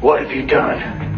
What have you done?